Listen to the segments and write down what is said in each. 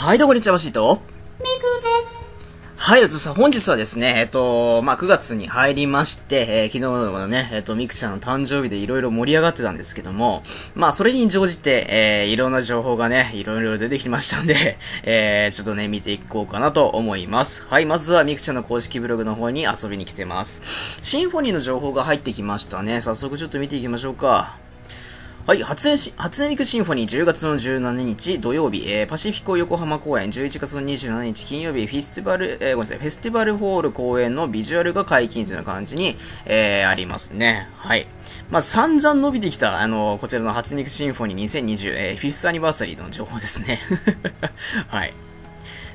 はい、どうもこんにちは、マシート。ミクです。はい、ずさん、本日はですね、えっと、まあ、9月に入りまして、えー昨日のね、えっと、ミクちゃんの誕生日でいろいろ盛り上がってたんですけども、まあ、それに乗じて、えーいろんな情報がね、いろいろ出てきましたんで、えーちょっとね、見ていこうかなと思います。はい、まずはミクちゃんの公式ブログの方に遊びに来てます。シンフォニーの情報が入ってきましたね。早速ちょっと見ていきましょうか。はい、初音し、初音ミクシンフォニー10月の17日土曜日、えーパシフィコ横浜公演11月の27日金曜日、フェスティバル、えーごめんなさい、フェスティバルホール公演のビジュアルが解禁という感じに、えーありますね。はい。まあ、散々述べてきた、あのこちらの初音ミクシンフォニー2020、えー Fifth Anniversary の情報ですね。はい。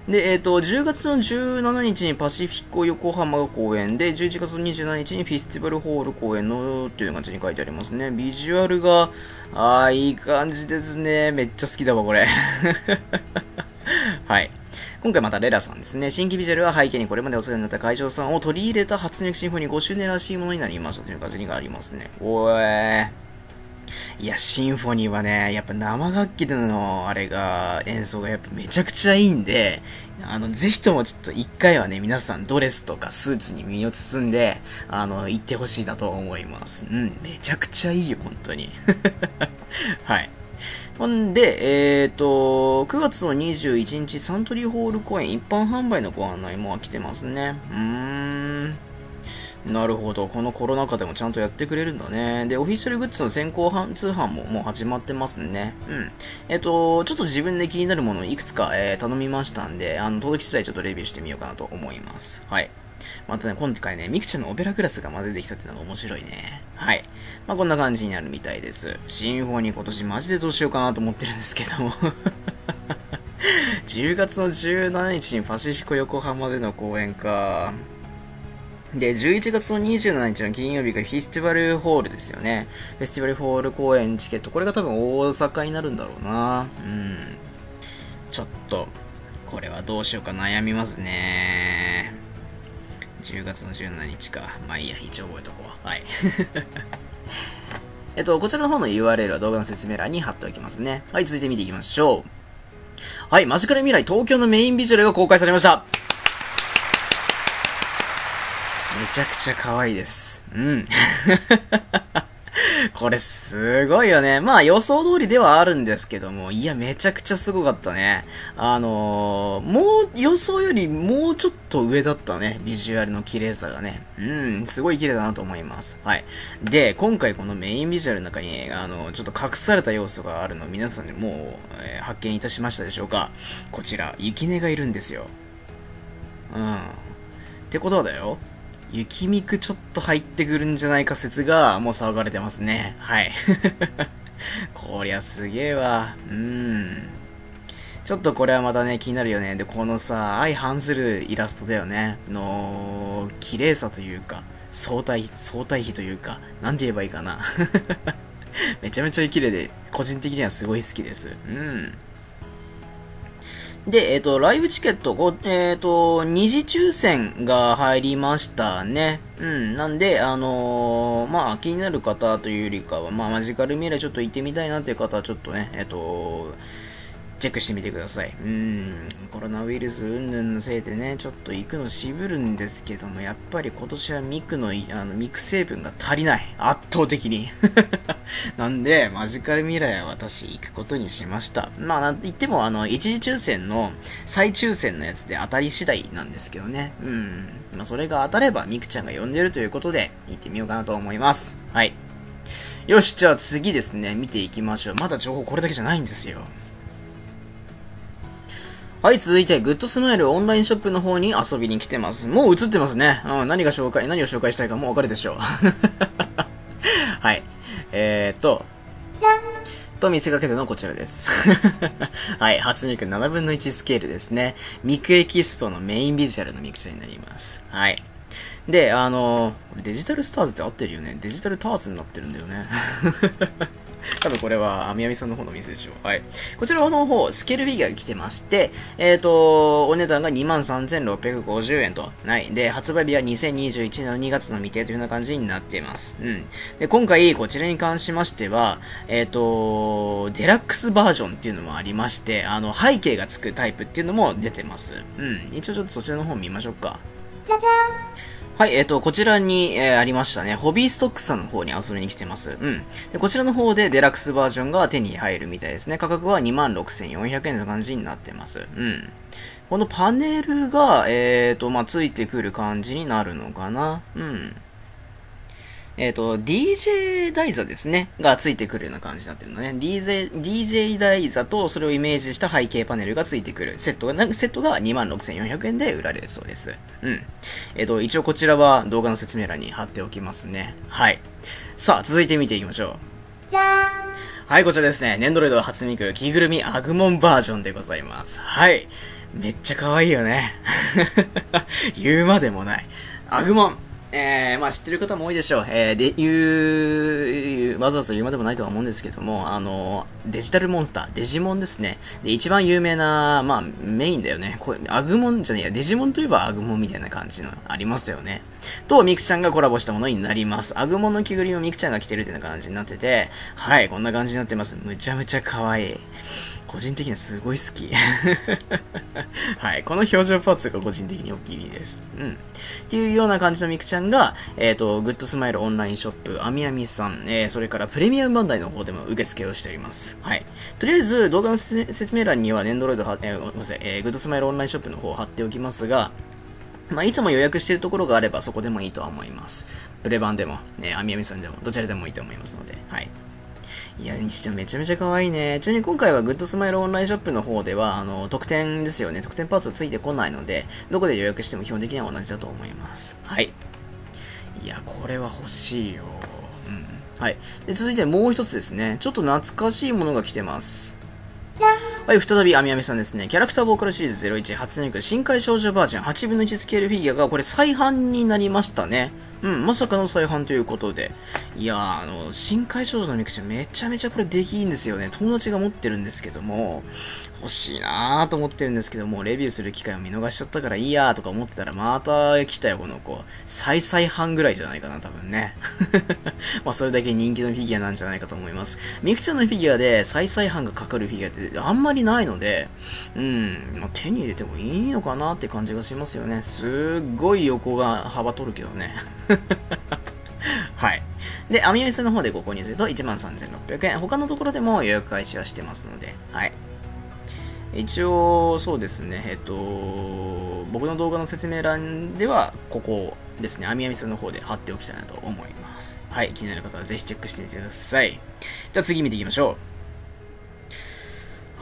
で、えっ、と、10月の17日にパシフィコ横浜公演で、11月の27日にフェスティバルホール公演の、っていう感じに書いてありますね。ビジュアルが、ああ、いい感じですね。めっちゃ好きだわ、これ。はい。今回また Rellaさんですね。新規ビジュアルは背景にこれまでお世話になった会場さんを取り入れた初音ミクシンフォニー5周年らしいものになりましたという感じがありますね。おー。いや、シンフォニーはね、やっぱ生楽器でのあれが、演奏がやっぱめちゃくちゃいいんで、あの、ぜひともちょっと一回はね、皆さんドレスとかスーツに身を包んで、あの、行ってほしいなと思います。うん、めちゃくちゃいいよ、本当に。はい。ほんで、えっ、と、9月の21日、サントリーホール公演一般販売のご案内も来てますね。うーん。なるほど。このコロナ禍でもちゃんとやってくれるんだね。で、オフィシャルグッズの先行販通販ももう始まってますね。うん。えっ、と、ちょっと自分で気になるものをいくつか、えー頼みましたんで、あの、届き次第ちょっとレビューしてみようかなと思います。はい。またね、今回ね、ミクちゃんのオペラクラスがまた出てきたっていうのが面白いね。はい。まあ、こんな感じになるみたいです。シンフォニー今年マジでどうしようかなと思ってるんですけども。10月の17日にパシフィコ横浜での公演か。で、11月の27日の金曜日がフェスティバルホールですよね。フェスティバルホール公演チケット。これが多分大阪になるんだろうな。うん。ちょっと、これはどうしようか悩みますね。10月の17日か。まあいいや、一応覚えとこう。はい。えっと、こちらの方の URL は動画の説明欄に貼っておきますね。はい、続いて見ていきましょう。はい、マジカル未来東京のメインビジュアルが公開されました。めちゃくちゃ可愛いです。うん。これすごいよね。まあ予想通りではあるんですけども、いやめちゃくちゃすごかったね。あのー、もう予想よりもうちょっと上だったね。ビジュアルの綺麗さがね。うん、すごい綺麗だなと思います。はい。で、今回このメインビジュアルの中に、あの、ちょっと隠された要素があるの皆さんにもう、えー発見いたしましたでしょうかこちら、雪音がいるんですよ。うん。ってことだよ。雪ミクちょっと入ってくるんじゃないか説がもう騒がれてますね。はい。こりゃすげえわ。うん。ちょっとこれはまたね、気になるよね。で、このさ、相反するイラストだよね。の、綺麗さというか、相対、相対比というか、なんて言えばいいかな。めちゃめちゃ綺麗で、個人的にはすごい好きです。うん。で、えっ、と、ライブチケット、こえっ、と、二次抽選が入りましたね。うん。なんで、あのーまあ、気になる方というよりかは、まあ、マジカルミラーちょっと行ってみたいなっていう方は、ちょっとね、えっ、と、チェックしてみてください。うん。コロナウイルス云々のせいでね、ちょっと行くの渋るんですけども、やっぱり今年はミクの、あの、ミク成分が足りない。圧倒的に。なんで、マジカルミラーは私行くことにしました。まあ、なんて言っても、あの、一次抽選の再抽選のやつで当たり次第なんですけどね。うん。まあ、それが当たれば、ミクちゃんが呼んでるということで、行ってみようかなと思います。はい。よし、じゃあ次ですね、見ていきましょう。まだ情報これだけじゃないんですよ。はい、続いて、グッドスマイルオンラインショップの方に遊びに来てます。もう映ってますね。うん、何が紹介、何を紹介したいかもうわかるでしょう。はい。えーっと、じゃん。と見せかけてのこちらです。はい、初音ミク7分の1スケールですね。ミクエキスポのメインビジュアルのミクちゃんになります。はい。で、あの、これデジタルスターズって合ってるよね。デジタルターズになってるんだよね。多分これは、みやみさんの方の店でしょう。はい。こちらの方、スケールフィギュアが来てまして、えっ、ー、と、お値段が23,650円と。はい。で、発売日は2021年の2月の未定というような感じになっています。うん。で、今回、こちらに関しましては、えっ、ー、と、デラックスバージョンっていうのもありまして、あの、背景がつくタイプっていうのも出てます。うん。一応ちょっとそちらの方見ましょうか。じゃじゃーんはい、えっ、ー、と、こちらに、えー、ありましたね。ホビーストックさんの方に遊びに来てます。うん。で、こちらの方でデラックスバージョンが手に入るみたいですね。価格は26,400円の感じになってます。うん。このパネルが、えっ、ー、と、まあ、ついてくる感じになるのかな。うん。えっ、ー、と、DJ 台座ですね。がついてくるような感じになってるのね。DJ、DJ 台座とそれをイメージした背景パネルがついてくるセットが、セットが26,400円で売られるそうです。うん。えっ、ー、と、一応こちらは動画の説明欄に貼っておきますね。はい。さあ、続いて見ていきましょう。じゃーんはい、こちらですね。ネンドロイド初肉着ぐるみアグモンバージョンでございます。はい。めっちゃ可愛いよね。言うまでもない。アグモン。えー、まあ知ってる方も多いでしょう。えー、で、言う、わざわざ言うまでもないとは思うんですけども、あの、デジタルモンスター、デジモンですね。で、一番有名な、まあ、メインだよね。これ、アグモンじゃねえや、デジモンといえばアグモンみたいな感じの、ありますよね。と、ミクちゃんがコラボしたものになります。アグモンの着ぐるみをミクちゃんが着てるっていう感じになってて、はい、こんな感じになってます。むちゃむちゃ可愛い。個人的にはすごい好き。はい。この表情パーツが個人的にお気に入りです。うん。っていうような感じのミクちゃんが、えっ、ー、と、グッドスマイルオンラインショップ、アミアミさん、えー、それからプレミアムバンダイの方でも受付をしております。はい。とりあえず、動画の説明欄には、ねんどろいど、えー、ごめんなさい、えー、グッドスマイルオンラインショップの方を貼っておきますが、まあ、いつも予約しているところがあればそこでもいいとは思います。プレバンでも、ね、アミアミさんでも、どちらでもいいと思いますので、はい。いや、にしてもめちゃめちゃ可愛いね。ちなみに今回はグッドスマイルオンラインショップの方では、あの、特典ですよね。特典パーツついてこないので、どこで予約しても基本的には同じだと思います。はい。いや、これは欲しいよ。うん。はい。で、続いてもう一つですね。ちょっと懐かしいものが来てます。はい、再び、あみあみさんですね。キャラクターボーカルシリーズ01初音ミク深海少女バージョン8分の1スケールフィギュアがこれ再販になりましたね。うん、まさかの再販ということで。いやー、あの、深海少女のミクちゃんめちゃめちゃこれ出来いいんですよね。友達が持ってるんですけども、欲しいなーと思ってるんですけども、レビューする機会を見逃しちゃったからいいやーとか思ってたら、また来たよ、この子。再々販ぐらいじゃないかな、多分ね。まあ、それだけ人気のフィギュアなんじゃないかと思います。ミクちゃんのフィギュアで再々販がかかるフィギュアってあんまりないので、うん、まあ、手に入れてもいいのかなって感じがしますよね。すっごい横が幅取るけどね。はい。で、アミメスの方でご購入すると13,600円。他のところでも予約開始はしてますので、はい。一応、そうですね、えっと、僕の動画の説明欄では、ここですね、アミアミさんの方で貼っておきたいなと思います。はい、気になる方はぜひチェックしてみてください。では次見ていきましょう。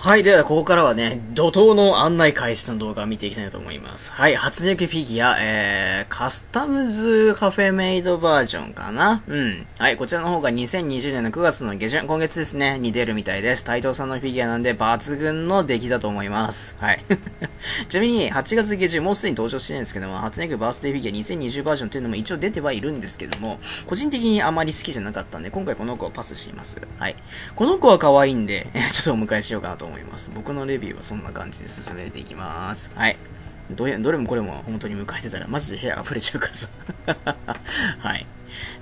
はい。では、ここからはね、怒涛の案内開始の動画を見ていきたいと思います。はい。初音ミフィギュア、えー、カスタムズカフェメイドバージョンかな？うん。はい。こちらの方が2020年の9月の下旬、今月ですね、に出るみたいです。斎藤さんのフィギュアなんで、抜群の出来だと思います。はい。ちなみに、8月下旬、もうすでに登場してるんですけども、初音ミバースデーフィギュア2020バージョンというのも一応出てはいるんですけども、個人的にあまり好きじゃなかったんで、今回この子をパスします。はい。この子は可愛いんで、ちょっとお迎えしようかなと思います。僕のレビューはそんな感じで進めていきます。はい。どどれもこれも本当に迎えてたらマジで部屋が溢れちゃうからさ。はい。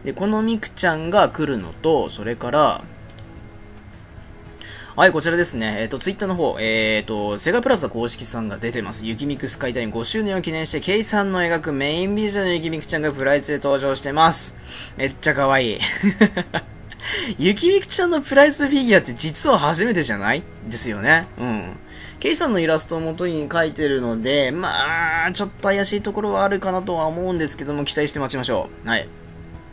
で、このミクちゃんが来るのと、それから、はい、こちらですね。えっ、ー、と、ツイッターの方、えっ、ー、と、セガプラザ公式さんが出てます。雪ミクスカイタイン5周年を記念して、ケイさんの描くメインビジョンの雪ミクちゃんがプライズで登場してます。めっちゃ可愛い。雪みくちゃんのプライスフィギュアって実は初めてじゃない？ですよね。うん。ケイさんのイラストを元に描いてるので、まあ、ちょっと怪しいところはあるかなとは思うんですけども、期待して待ちましょう。はい。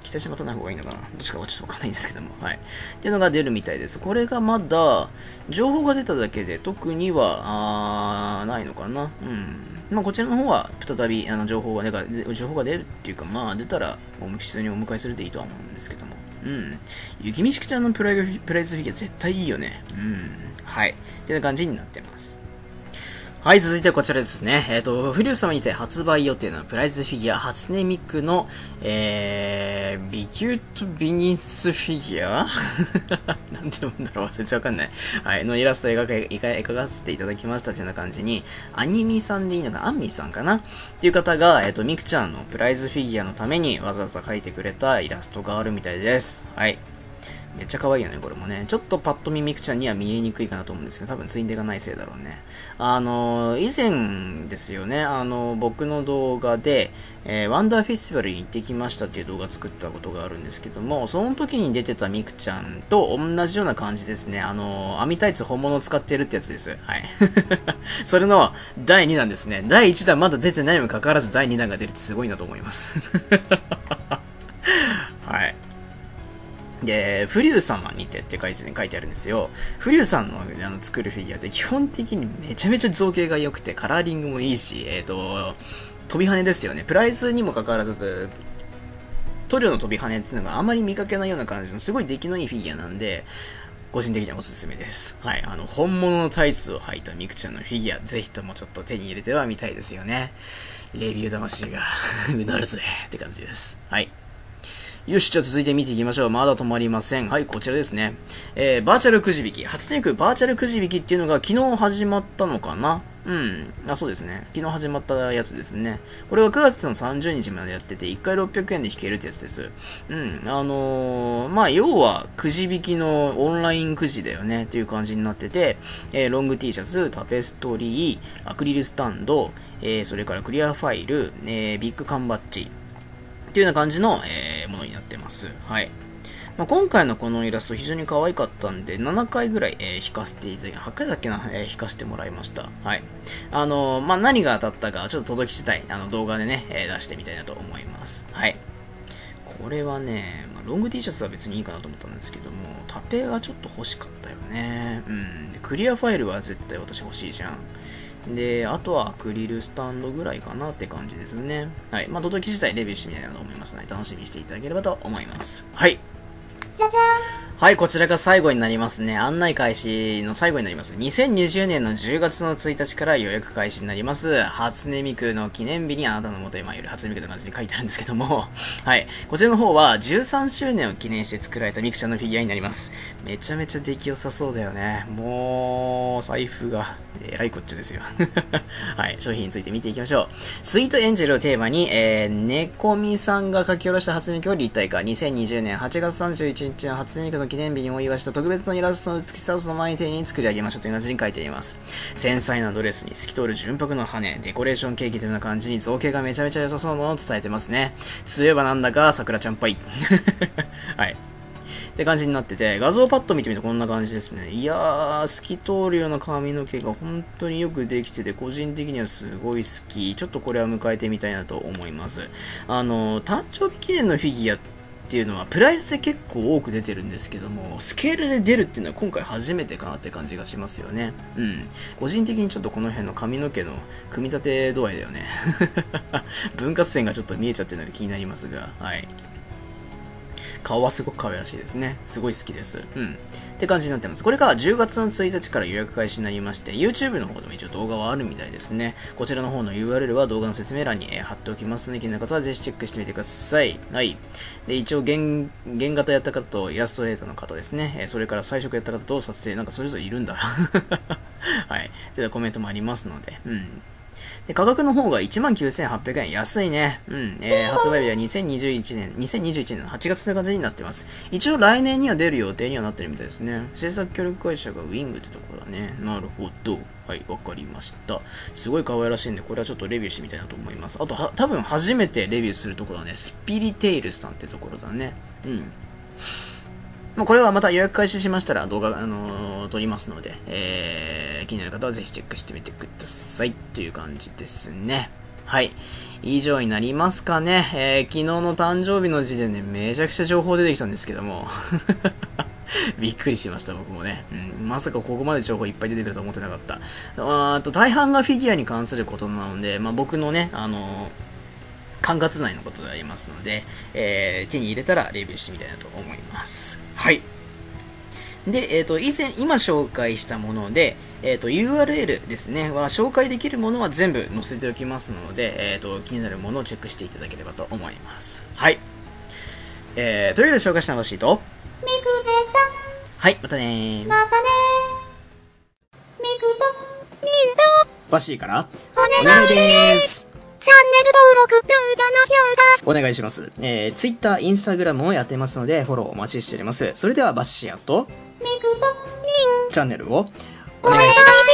期待して待たない方がいいのかな？どっちかはちょっとわかんないんですけども。はい。っていうのが出るみたいです。これがまだ、情報が出ただけで、特には、あー、ないのかな？うん。まあ、こちらの方は、再び、あの、情報が出、情報が出るっていうか、まあ、出たら、普通にお迎えするでいいとは思うんですけども。うん。雪ミクちゃんのプライプライスフィギュア絶対いいよね。うん。はい。ってな感じになってます。はい、続いてこちらですね。えっ、ー、と、フリュー様にて発売予定のプライズフィギュア、初音ミクの、えー、 BiCute Bunnies Figure？なんて読むんだろう全然わかんない。はい、のイラスト描か描かせていただきましたというような感じに、アニミさんでいいのか、アンミさんかな？っていう方が、えっ、ー、と、ミクちゃんのプライズフィギュアのためにわざわざ描いてくれたイラストがあるみたいです。はい。めっちゃ可愛いよね、これもね。ちょっとパッと見ミクちゃんには見えにくいかなと思うんですけど、多分ツインデがないせいだろうね。あの、以前ですよね、あの、僕の動画で、えー、ワンダーフェスティバルに行ってきましたっていう動画作ったことがあるんですけども、その時に出てたミクちゃんと同じような感じですね。あの、網タイツ本物使ってるってやつです。はい。それの第2弾ですね。第1弾まだ出てないにもかかわらず第2弾が出るってすごいなと思います。で、フリュー様にてって書いて書いてあるんですよ。フリューさんのあの作るフィギュアって基本的にめちゃめちゃ造形が良くて、カラーリングもいいし、えっ、ー、と、飛び跳ねですよね。プライズにもかかわらず、塗料の飛び跳ねっていうのがあまり見かけないような感じのすごい出来のいいフィギュアなんで、個人的にはおすすめです。はい。あの、本物のタイツを履いたミクちゃんのフィギュア、ぜひともちょっと手に入れてはみたいですよね。レビュー魂が うなるぜって感じです。はい。よし、じゃあ続いて見ていきましょう。まだ止まりません。はい、こちらですね。えー、バーチャルくじ引き。初音ミクバーチャルくじ引きっていうのが昨日始まったのかな？うん。あ、そうですね。昨日始まったやつですね。これは9月の30日までやってて、1回600円で引けるってやつです。うん。あのー、まあ、要は、くじ引きのオンラインくじだよね。っていう感じになってて、えー、ロング T シャツ、タペストリー、アクリルスタンド、えー、それからクリアファイル、え、ビッグ缶バッジ、っていうような感じの、えー、ものになってます。はい。まあ、今回のこのイラスト非常に可愛かったんで、7回ぐらい、えー、引かせていただき、8回だっけな、えー、引かせてもらいました。はい。あのー、まあ、何が当たったか、ちょっと届き次第、あの、動画でね、え、出してみたいなと思います。はい。これはね、まあ、ロング T シャツは別にいいかなと思ったんですけども、タペはちょっと欲しかったよね。うん。クリアファイルは絶対私欲しいじゃん。で、あとはアクリルスタンドぐらいかなって感じですね。はい。まあ、届き自体レビューしてみたいなと思いますので、楽しみにしていただければと思います。はい。じゃじゃーんはい、こちらが最後になりますね。案内開始の最後になります。2020年の10月の1日から予約開始になります。初音ミクの記念日にあなたの元へ参る初音ミクの感じに書いてあるんですけども、はい。こちらの方は13周年を記念して作られたミクちゃんのフィギュアになります。めちゃめちゃ出来良さそうだよね。もう、財布が、えらいこっちですよ。はい、商品について見ていきましょう。スイートエンジェルをテーマに、えー、ネコミさんが書き下ろした初音ミクを立体化。2020年8月31日の初音ミクの記念日にお祝いした特別なイラストの美しさをその前に丁寧に作り上げましたという感じに書いています。繊細なドレスに透き通る純白の羽、デコレーションケーキというような感じに造形がめちゃめちゃ良さそうなのを伝えてますね。強えばなんだか桜ちゃんっぱい。はい。って感じになってて、画像パッと見てみるとこんな感じですね。いやー、透き通るような髪の毛が本当によくできてて、個人的にはすごい好き。ちょっとこれは迎えてみたいなと思います。あの、誕生日記念のフィギュアって、っていうのはプライスで結構多く出てるんですけどもスケールで出るっていうのは今回初めてかなって感じがしますよね。うん。個人的にちょっとこの辺の髪の毛の組み立て度合いだよね。分割線がちょっと見えちゃってるので気になりますがはい。顔はすごく可愛らしいですね。すごい好きです。うん。って感じになってます。これが10月の1日から予約開始になりまして、YouTube の方でも一応動画はあるみたいですね。こちらの方の URL は動画の説明欄に、え貼っておきますので、気になる方はぜひチェックしてみてください。はい。で、一応原、原型やった方とイラストレーターの方ですね。えそれから彩色やった方と撮影、なんかそれぞれいるんだ。はい。で、コメントもありますので、うん。で、価格の方が19,800円。安いね。うん。えー、発売日は2021年、2021年の8月の感じになってます。一応来年には出る予定にはなってるみたいですね。制作協力会社がウィングってところだね。なるほど。はい、わかりました。すごい可愛らしいんで、これはちょっとレビューしてみたいなと思います。あと、は、多分初めてレビューするところはね、スピリテイルさんってところだね。うん。まあ、これはまた予約開始しましたら動画、あのー、撮りますので、えー、気になる方はぜひチェックしてみてください。という感じですね。はい。以上になりますかね。えー、昨日の誕生日の時点でめちゃくちゃ情報出てきたんですけども。びっくりしました、僕もね。うん、まさかここまで情報いっぱい出てくると思ってなかった。あと、大半がフィギュアに関することなので、まあ、僕のね、あのー管轄内のことでありますので、えー、手に入れたらレビューしてみたいなと思います。はい。で、えっ、と、以前、今紹介したもので、えっ、と、URL ですね、は、紹介できるものは全部載せておきますので、えっ、と、気になるものをチェックしていただければと思います。はい。えー、というわけで紹介したのはシート。ミクでした。はい、またねー。またねミクとミント、バッシーから、おお願いです。す。チャンネル登録、動画の評価。お願いします。えー、Twitter、Instagram をやってますので、フォローお待ちしております。それでは、バッシーと、ミクとミン、チャンネルを、おお願いします。